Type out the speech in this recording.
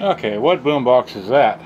Okay, what boombox is that?